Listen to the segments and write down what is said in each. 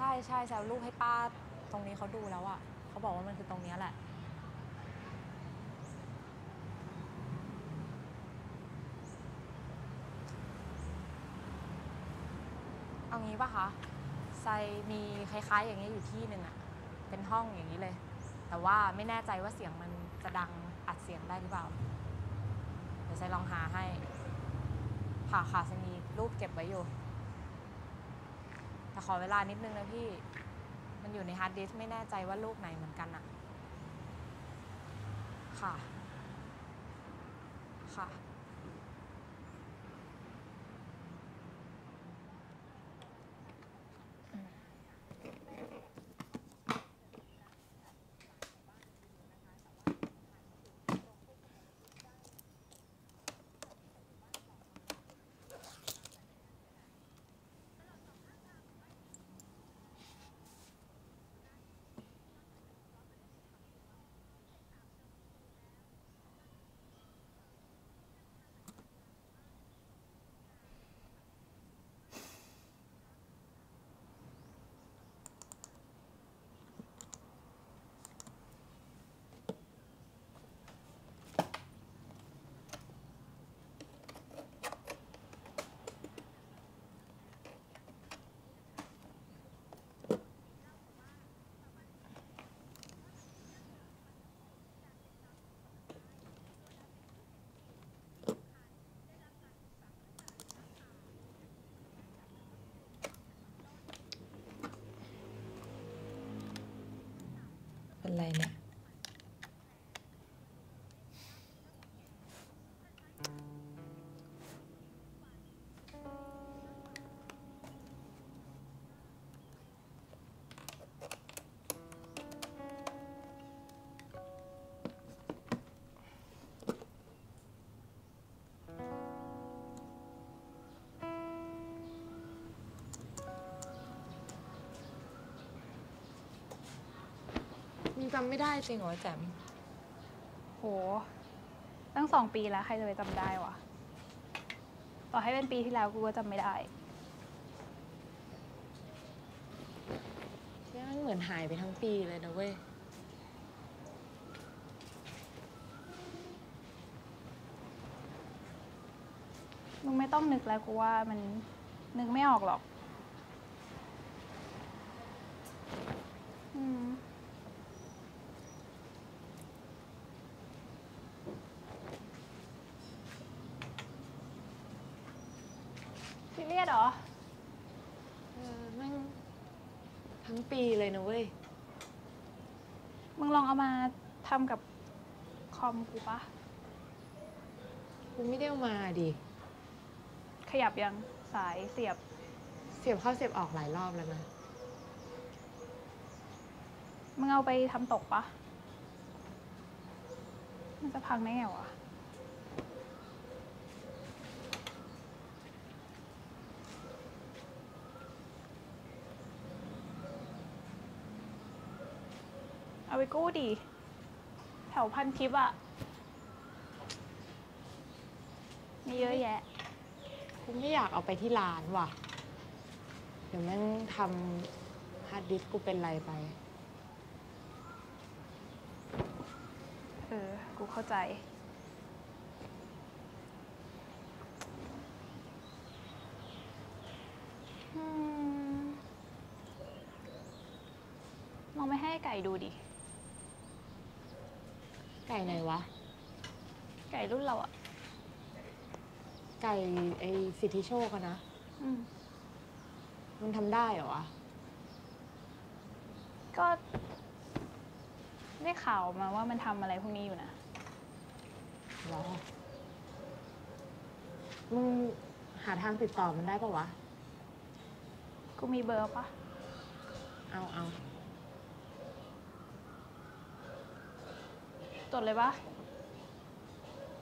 ช่ใช่แซวรูปให้ป้าตรงนี้เขาดูแล้วอะเขาบอกว่ามันคือตรงเนี้ยแหละ เอางี้ป่ะคะไซมีคล้ายๆ อย่างนี้ยอยู่ที่หนึ่งอะเป็นห้องอย่างนี้เลย แต่ว่าไม่แน่ใจว่าเสียงมันจะดังอัดเสียงได้หรือเปล่า เดี๋ยวไซลองหาให้ค่ะค่ะไซมีรูปเก็บไว้อยู่ แต่ขอเวลานิดนึงนะพี่ มันอยู่ในฮาร์ดดิสก์ไม่แน่ใจว่าลูกไหนเหมือนกันอะค่ะ ค่ะ เป็นไรเนี่ย มึงจำไม่ได้จริงเหรอแจมโห ตั้งสองปีแล้ว ใครจะไปจำได้วะ ต่อให้เป็นปีที่แล้วกูก็จำไม่ได้เชี่ยมันเหมือนหายไปทั้งปีเลยนะเว้ย มึงไม่ต้องนึกแล้วกูว่ามันนึกไม่ออกหรอก อืม ซี เรียสเหรอ เออแม่งทั้งปีเลยนะเว้ย มึงลองเอามาทำกับคอมกูปะ กูไม่ได้เอามาดิ ขยับยังสายเสียบ เสียบเข้าเสียบออกหลายรอบแล้วนะ มึงเอาไปทำตกปะ มันจะพังได้ไงวะ ไปกู้ดิ แถวพันทิปอะมีเยอะแยะ กูไม่อยากเอาไปที่ร้านว่ะ เดี๋ยวแม่งทำฮาร์ดดิสก์กูเป็นไรไป เออ กูเข้าใจอืมลองไปให้ไก่ดูดิ ไก่ไหนวะ ไก่รุ่นเราอะไก่ไอสิทธิโชคอะนะอืมมันทำได้เหรอวะ ก็ได้ข่าวมาว่ามันทำอะไรพวกนี้อยู่นะ หรอ มึงหาทางติดต่อมันได้ปะวะ กูมีเบอร์ปะ เอาเอา จดเลยปะ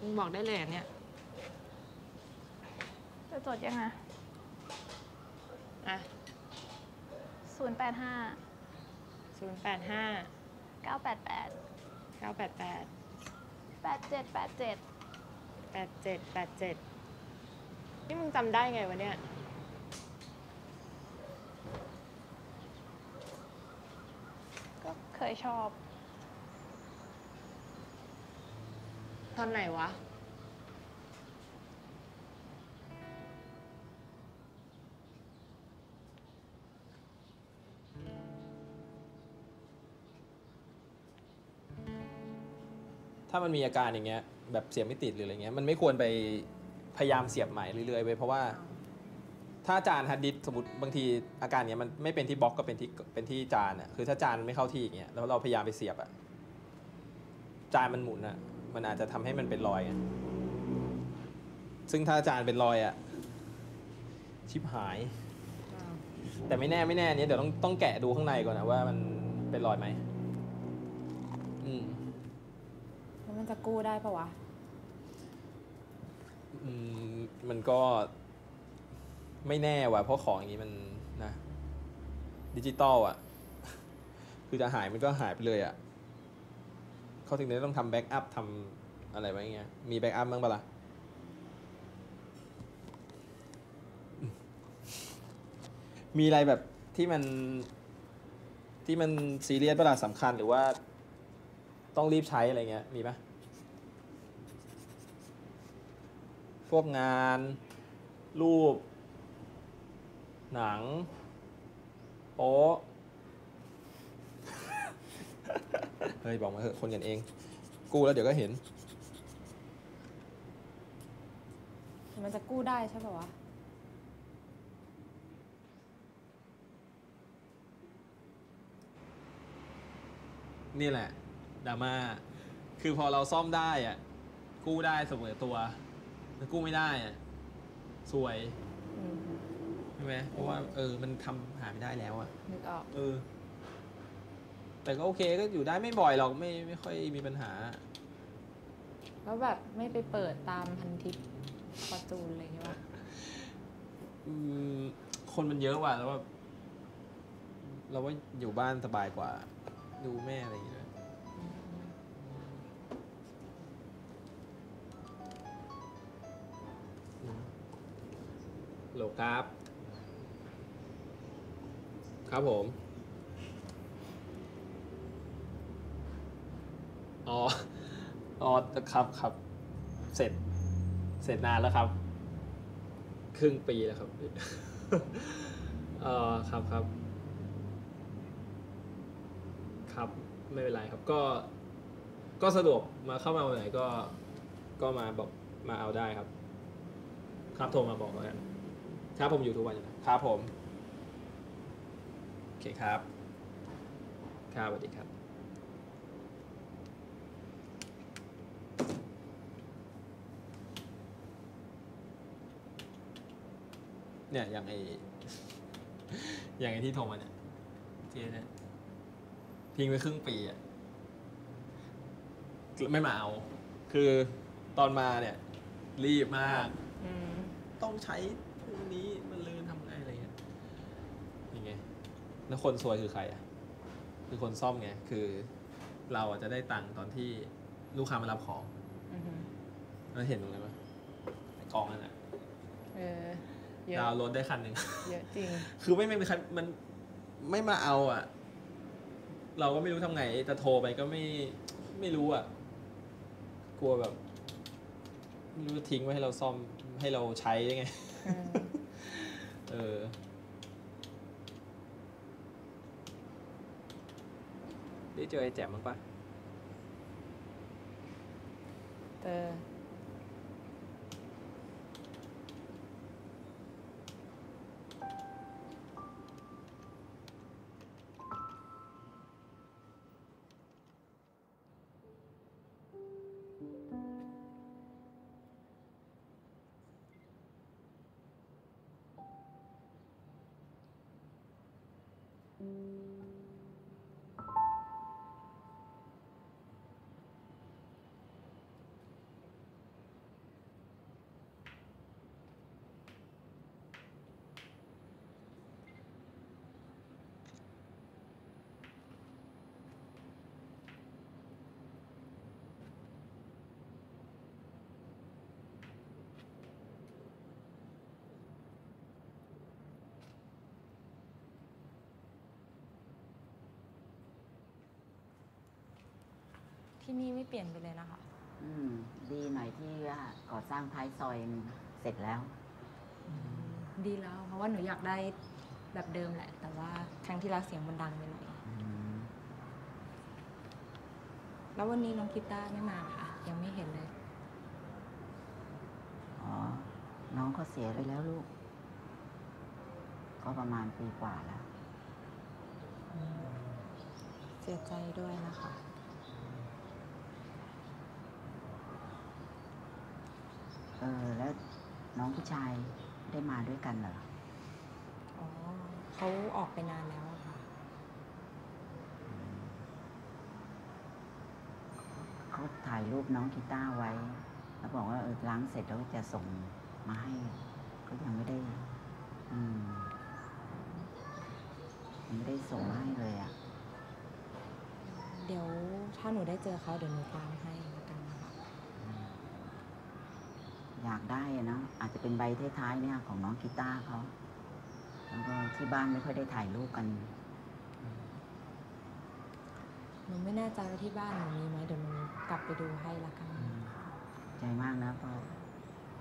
มึงบอกได้เลยอันเนี่ยจะจดยังไงอะศูนย์แปดห้าศูนย์แปดห้าเก้าแปดแปดเก้าแปดแปดแปดเจ็ดแปดเจ็ดแปดเจ็ดแปดเจ็ดนี่มึงจำได้ไงวะเนี่ยเลยชอบ ตอนไหนวะ ถ้ามันมีอาการอย่างเงี้ยแบบเสียบไม่ติดหรืออะไรเงี้ยมันไม่ควรไปพยายามเสียบใหม่เรื่อยๆไปเพราะว่าถ้าจานฮาร์ดดิสก์สมมติบางทีอาการเนี้ยมันไม่เป็นที่บล็อกก็เป็นที่เป็นที่จานอะคือถ้าจานไม่เข้าที่อย่างเงี้ยแล้วเราพยายามไปเสียบอะจานมันหมุนอะ มันอาจจะทำให้มันเป็นรอยอะซึ่งถ้าจานเป็นรอยอะชิบหาย แต่ไม่แน่ไม่แน่เนี้ยเดี๋ยวต้องต้องแกะดูข้างในก่อนนะว่ามันเป็นรอยไหมอืมแล้วมันจะกู้ได้ปะวะอืมมันก็ไม่แน่ว่ะเพราะของอย่างนี้มันนะดิจิตอลอะ คือจะหายมันก็หายไปเลยอะ เขาถึงได้ต้องทำ backup ทำอะไรไว้เงี้ย มี backup บ้างปะล่ะมีอะไรแบบที่มันที่มันซีเรียสปะล่ะสำคัญหรือว่าต้องรีบใช้อะไรเงี้ย มีปะพวกงาน รูป หนัง โป๊ เฮ้ยบอกมาเถอะคนกันเอง กูแล้วเดี๋ยวก็เห็น มันจะกู้ได้ใช่ปะวะ นี่แหละดราม่าคือพอเราซ่อมได้อะกู้ได้เสมอตัวแต่กู้ไม่ได้อะสวยอืมใช่ไหมเพราะว่า เออ มันทำหาไม่ได้แล้วอะนึกออก เออ แต่ก็โอเคก็อยู่ได้ไม่บ่อยหรอกไม่ไม่ค่อยมีปัญหา แล้วแบบไม่ไปเปิดตามพันทิปฟอร์จูนอะไรอย่างเงี้ยวะอืมคนมันเยอะว่ะแล้วแบบเราว่าอยู่บ้านสบายกว่า ดูแม่อะไรอย่างเงี้ยอืมโหลครับ ครับผม อ๋อ อ๋อ ครับครับ เสร็จ เสร็จนานแล้วครับ ครึ่งปีแล้วครับเออครับครับ ครับ ไม่เป็นไรครับ ก็ ก็สะดวกมาเข้ามาวันไหนก็ ก็มาบอกมาเอาได้ครับ ครับโทรมาบอกแล้วกันครับผมอยู่ทุกวันอยู่นะครับผม โอเคครับ ครับสวัสดีครับ เนี่ยอย่างไออย่างไอที่โทรมาเนี่ยเจเนี่ยทิ้งไว้ครึ่งปีอะไม่มาเอา คือตอนมาเนี่ย รีบมากอืมต้องใช้พวกนี้มันลืมทำไงอะไรเงี้ยยังไงแล้วคนซวยคือใครอะ คือคนซ่อมไง คือเราอะจะได้ตังค์ตอนที่ลูกค้ามารับของอือหือแล้วเห็นตรงนั้นปะไอ้กองนั่นอะเออ เยอะดาวน์รถได้คันหนึ่งเยอะจริง คือไม่ไม่มีใครมันไม่มาเอาอะ เราก็ไม่รู้ทำไงจะโทรไปก็ไม่ไม่รู้อะ กลัวแบบไม่รู้จะทิ้งไว้ให้เราซ่อมให้เราใช้ได้ไงเออเออได้เจอไอ้แจ่มบ้างปะเออ ที่นี่ไม่เปลี่ยนไปเลยนะคะ อืม ดีหน่อยที่ว่าก่อสร้างท้ายซอยมันเสร็จแล้ว ดีแล้ว เพราะว่าหนูอยากได้แบบเดิมแหละ แต่ว่าครั้งที่แล้วเสียงมันดังไปหน่อย อืมแล้ววันนี้น้องกีตาร์ไม่มาค่ะ ยังไม่เห็นเลย อ๋อ น้องเขาเสียไปแล้วลูก ก็ประมาณปีกว่าแล้ว เสียใจด้วยนะคะ เออแล้วน้องผู้ชายได้มาด้วยกันเหรอ อ๋อเขาออกไปนานแล้วอะค่ะ เขาถ่ายรูปน้องกีตาร์ไว้ แล้วบอกว่าเออล้างเสร็จแล้วจะส่งมาให้ ก็ยังไม่ได้ อืมยังไม่ได้ส่งมาให้เลยอะเดี๋ยวถ้าหนูได้เจอเขาเดี๋ยวหนูตามให้ อยากได้อะเนอะอาจจะเป็นใบท้ายๆเนี่ยของน้องกีตาร์เขาแล้วก็ที่บ้านไม่ค่อยได้ถ่ายรูปกันหนูไม่แน่ใจว่าที่บ้านหนูมีไหมเดี๋ยวหนูกลับไปดูให้ละกัน ใจมากนะเพราะ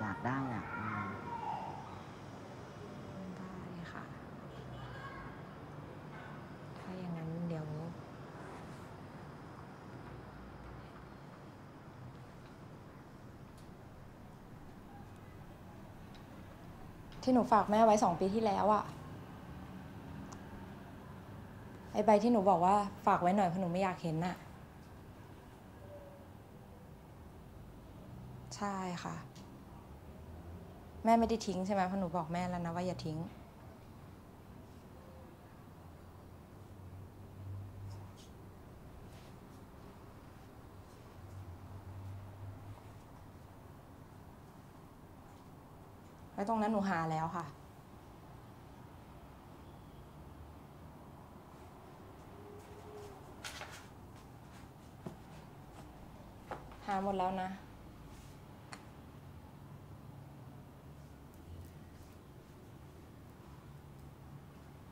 อยากได้อะอืม ได้ค่ะ ถ้าอย่างนั้นเดี๋ยว ที่หนูฝากแม่ไว้สองปีที่แล้วอะไอใบที่หนูบอกว่าฝากไว้หน่อยเพราะหนูไม่อยากเห็นน่ะ ใช่ค่ะ แม่ไม่ได้ทิ้งใช่ไหมเพราะหนูบอกแม่แล้วนะว่าอย่าทิ้ง ตรงนั้นหนูหาแล้วค่ะ หาหมดแล้วนะ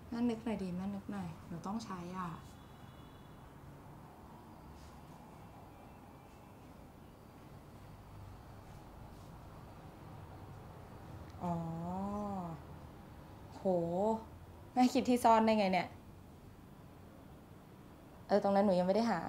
แม่นึกหน่อยดีแม่นึกหน่อย หนูต้องใช้อะ อ๋อ โห แม่คิดที่ซ่อนได้ไงเนี่ย เออ ตรงนั้นหนูยังไม่ได้หา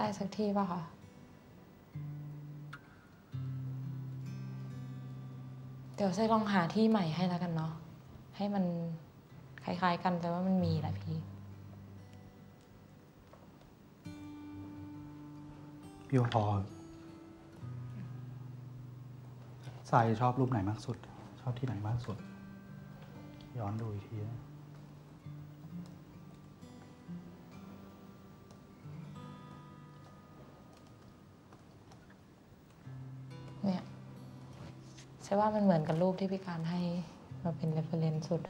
ได้สักทีป่ะคะเดี๋ยวไส้ลองหาที่ใหม่ให้แล้วกันเนาะให้มันคล้าย ๆ กันแต่ว่ามันมีแหละพี่พี่พอทรายชอบรูปไหนมากสุด ชอบที่ไหนมากสุด ย้อนดูอีกทีนะ ใช่ว่ามันเหมือนกับรูปที่พี่การให้มาเป็น reference สุด